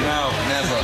No, never.